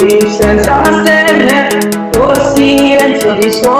patience, I see proceed until you.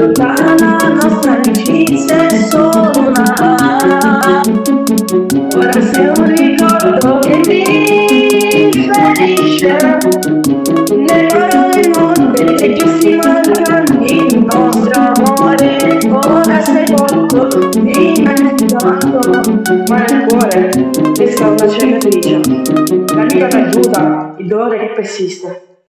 lontana la nostra amicizia è solo una. Ora sei un ricordo che mi ferisce nell'oro dei mondi e più si mangiano il nostro amore ora sei poco dimenticato ma nel cuore è una cicatrice la vita perduta il dolore che persiste.